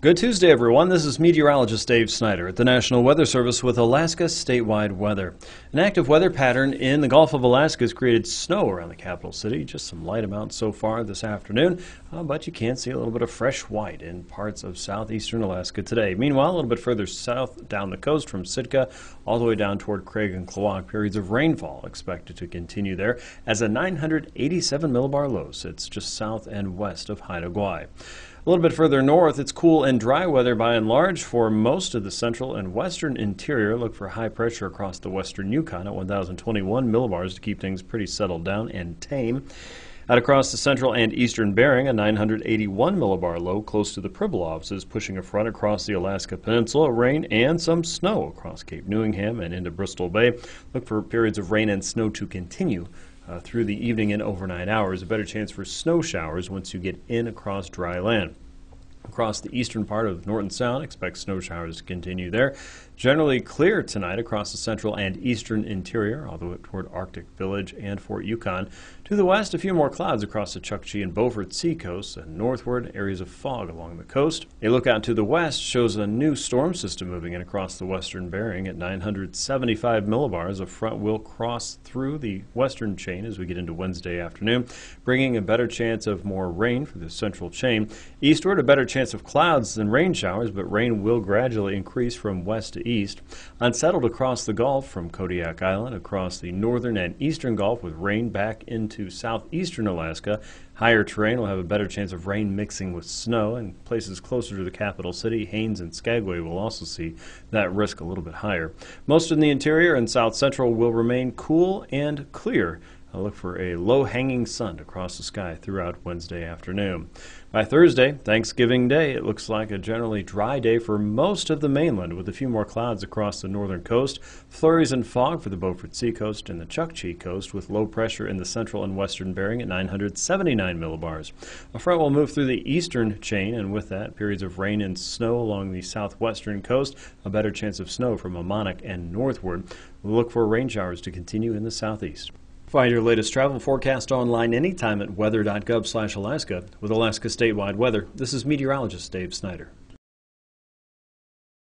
Good Tuesday, everyone. This is meteorologist Dave Snyder at the National Weather Service with Alaska statewide weather. An active weather pattern in the Gulf of Alaska has created snow around the capital city. Just some light amounts so far this afternoon, uh, but you can see a little bit of fresh white in parts of southeastern Alaska today. Meanwhile, a little bit further south down the coast from Sitka all the way down toward Craig and Klawock, periods of rainfall expected to continue there as a 987 millibar low sits just south and west of Haida Gwaii. A little bit further north, it's cool and dry weather by and large for most of the central and western interior. Look for high pressure across the western Yukon at 1,021 millibars to keep things pretty settled down and tame. Out across the central and eastern Bering, a 981 millibar low close to the Pribilofs is pushing a front across the Alaska Peninsula. Rain and some snow across Cape Newenham and into Bristol Bay. Look for periods of rain and snow to continue uh, through the evening and overnight hours. A better chance for snow showers once you get in across dry land. Across the eastern part of Norton Sound, expect snow showers to continue there. Generally clear tonight across the central and eastern interior, all the way toward Arctic Village and Fort Yukon. To the west, a few more clouds across the Chukchi and Beaufort seacoasts, and northward, areas of fog along the coast. A look out to the west shows a new storm system moving in across the western Bering at 975 millibars. A front will cross through the western chain as we get into Wednesday afternoon, bringing a better chance of more rain for the central chain. Eastward, a better chance of clouds and rain showers, but rain will gradually increase from west to east. Unsettled across the Gulf from Kodiak Island across the northern and eastern Gulf with rain back into southeastern Alaska. Higher terrain will have a better chance of rain mixing with snow, and places closer to the capital city, Haines and Skagway, will also see that risk a little bit higher. Most in the interior and south central will remain cool and clear. I'll look for a low hanging sun across the sky throughout Wednesday afternoon. By Thursday, Thanksgiving Day, it looks like a generally dry day for most of the mainland with a few more clouds across the northern coast, flurries and fog for the Beaufort Seacoast and the Chukchi Coast with low pressure in the central and western Bering at 979 millibars. A front will move through the eastern chain and with that, periods of rain and snow along the southwestern coast, a better chance of snow from Mamaroneck and northward. We'll look for rain showers to continue in the southeast. Find your latest travel forecast online anytime at weather.gov/alaska with Alaska statewide weather. This is meteorologist Dave Snyder.